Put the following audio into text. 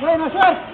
Buena suerte.